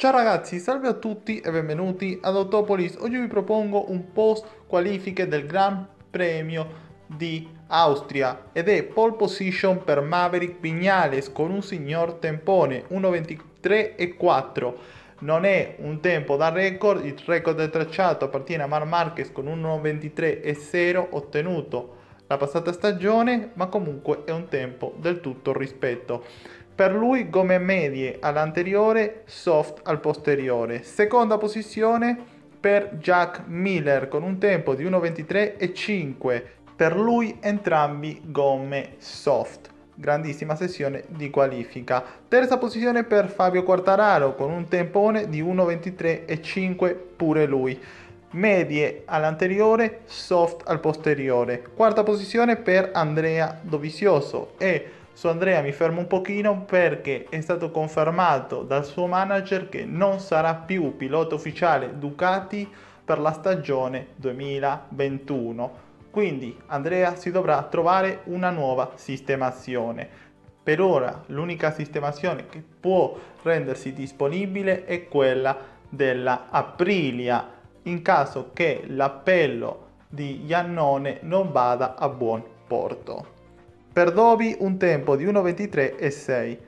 Ciao ragazzi, salve a tutti e benvenuti ad Autopolis. Oggi vi propongo un post qualifiche del Gran Premio di Austria ed è pole position per Maverick Vignales con un signor tempone 1.23 e 4. Non è un tempo da record, il record del tracciato appartiene a Mar Marquez con 1.23 e 0 ottenuto la passata stagione, ma comunque è un tempo del tutto rispetto. Per lui gomme medie all'anteriore, soft al posteriore. Seconda posizione per Jack Miller con un tempo di 1.23 e 5. Per lui entrambi gomme soft. Grandissima sessione di qualifica. Terza posizione per Fabio Quartararo con un tempone di 1.23 e 5 pure lui medie all'anteriore, soft al posteriore. Quarta posizione per Andrea Dovizioso e su Andrea mi fermo un pochino perché è stato confermato dal suo manager che non sarà più pilota ufficiale Ducati per la stagione 2021. Quindi Andrea si dovrà trovare una nuova sistemazione. Per ora l'unica sistemazione che può rendersi disponibile è quella della Aprilia in caso che l'appello di Iannone non vada a buon porto. Per Dovi un tempo di 1.23 e 6.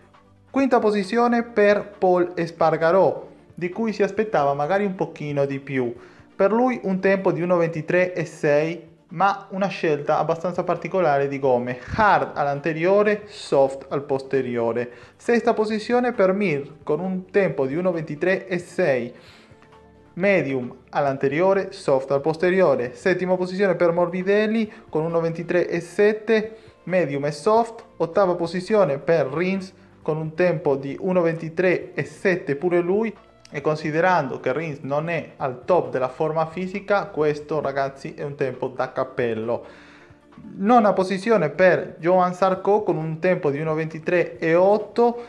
Quinta posizione per Paul Espargarò, di cui si aspettava magari un pochino di più. Per lui un tempo di 1.23 e 6, ma una scelta abbastanza particolare di gomme. Hard all'anteriore, soft al posteriore. Sesta posizione per Mir, con un tempo di 1.23 e 6 medium all'anteriore, soft al posteriore. Settima posizione per Morbidelli con 1.23 e 7 medium e soft, ottava posizione per Rins con un tempo di 1.23 e 7 pure lui e considerando che Rins non è al top della forma fisica, questo ragazzi è un tempo da cappello. Nona posizione per Johan Sarko con un tempo di 1.23 e 8,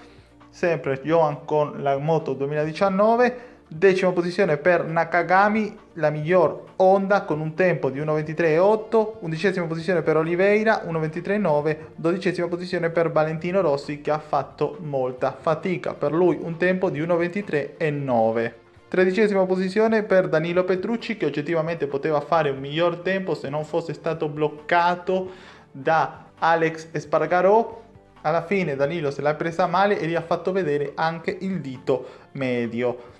sempre Johan con la moto 2019 Decima posizione per Nakagami, la miglior Honda con un tempo di 1.23.8, undicesima posizione per Oliveira, 1.23.9, dodicesima posizione per Valentino Rossi che ha fatto molta fatica, per lui un tempo di 1.23.9. Tredicesima posizione per Danilo Petrucci che oggettivamente poteva fare un miglior tempo se non fosse stato bloccato da Alex Espargarò. Alla fine Danilo se l'ha presa male e gli ha fatto vedere anche il dito medio.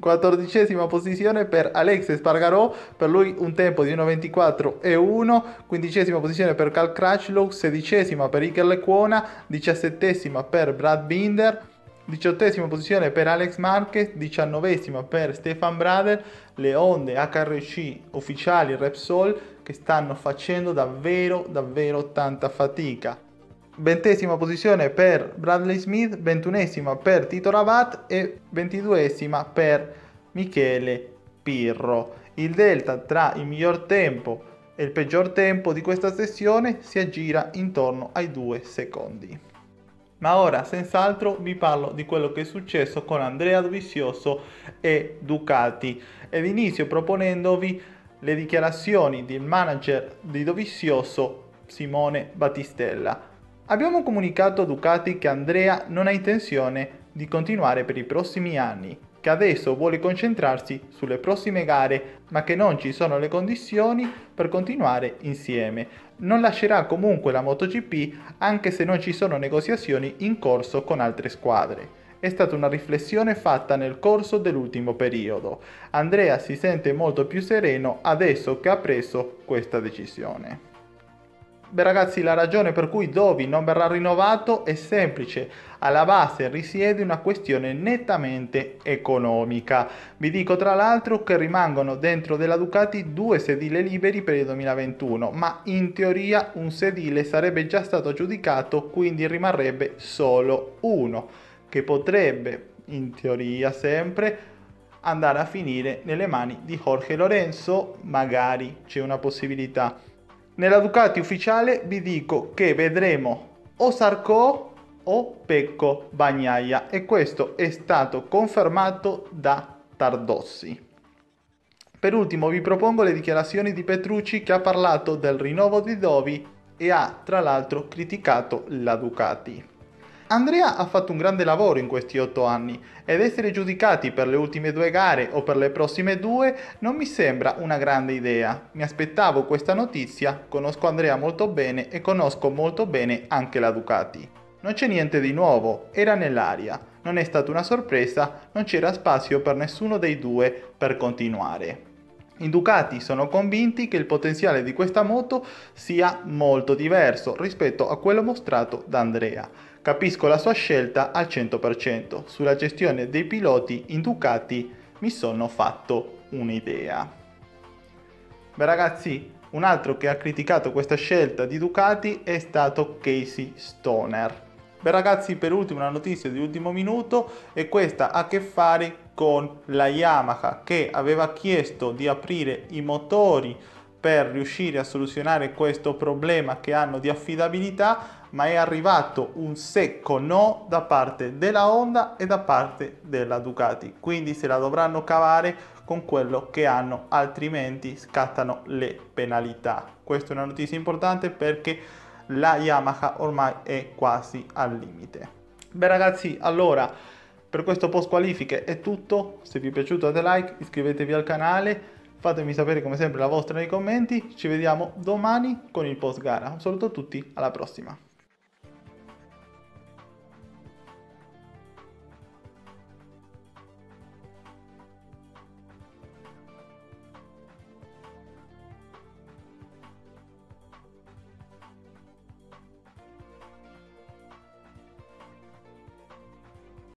Quattordicesima posizione per Alex Espargarò, per lui un tempo di 1.24 e 1. Quindicesima posizione per Cal Crutchlow, sedicesima per Iker Lecuona, diciassettesima per Brad Binder, diciottesima posizione per Alex Marquez, diciannovesima per Stefan Brader, le onde HRC ufficiali Repsol che stanno facendo davvero davvero tanta fatica ventesima posizione per Bradley Smith, ventunesima per Tito Rabat e ventiduesima per Michele Pirro. Il delta tra il miglior tempo e il peggior tempo di questa sessione si aggira intorno ai due secondi. Ma ora senz'altro vi parlo di quello che è successo con Andrea Dovizioso e Ducati ed inizio proponendovi le dichiarazioni del manager di Dovizioso Simone Battistella Abbiamo comunicato a Ducati che Andrea non ha intenzione di continuare per i prossimi anni, che adesso vuole concentrarsi sulle prossime gare, ma che non ci sono le condizioni per continuare insieme. Non lascerà comunque la MotoGP anche se non ci sono negoziazioni in corso con altre squadre. È stata una riflessione fatta nel corso dell'ultimo periodo. Andrea si sente molto più sereno adesso che ha preso questa decisione. Beh ragazzi, la ragione per cui Dovi non verrà rinnovato è semplice. Alla base risiede una questione nettamente economica. Vi dico tra l'altro che rimangono dentro della Ducati due sedili liberi per il 2021, ma in teoria un sedile sarebbe già stato aggiudicato, quindi rimarrebbe solo uno, che potrebbe, in teoria sempre, andare a finire nelle mani di Jorge Lorenzo, magari c'è una possibilità. Nella Ducati ufficiale vi dico che vedremo o Sarko o Pecco Bagnaia e questo è stato confermato da Tardossi. Per ultimo vi propongo le dichiarazioni di Petrucci che ha parlato del rinnovo di Dovi e ha tra l'altro criticato la Ducati. Andrea ha fatto un grande lavoro in questi otto anni ed essere giudicati per le ultime due gare o per le prossime due non mi sembra una grande idea. Mi aspettavo questa notizia, conosco Andrea molto bene e conosco molto bene anche la Ducati. Non c'è niente di nuovo, era nell'aria, non è stata una sorpresa, non c'era spazio per nessuno dei due per continuare. I Ducati sono convinti che il potenziale di questa moto sia molto diverso rispetto a quello mostrato da Andrea. Capisco la sua scelta al 100%. Sulla gestione dei piloti in Ducati mi sono fatto un'idea. Beh ragazzi, un altro che ha criticato questa scelta di Ducati è stato Casey Stoner. Beh ragazzi, per ultimo una notizia di ultimo minuto e questa ha a che fare con la Yamaha che aveva chiesto di aprire i motori per riuscire a soluzionare questo problema che hanno di affidabilità, ma è arrivato un secco no da parte della Honda e da parte della Ducati. Quindi se la dovranno cavare con quello che hanno, altrimenti scattano le penalità. Questa è una notizia importante perché la Yamaha ormai è quasi al limite. Beh ragazzi, allora per questo post qualifiche è tutto, se vi è piaciuto date like, iscrivetevi al canale, fatemi sapere come sempre la vostra nei commenti, ci vediamo domani con il post gara. Un saluto a tutti, alla prossima!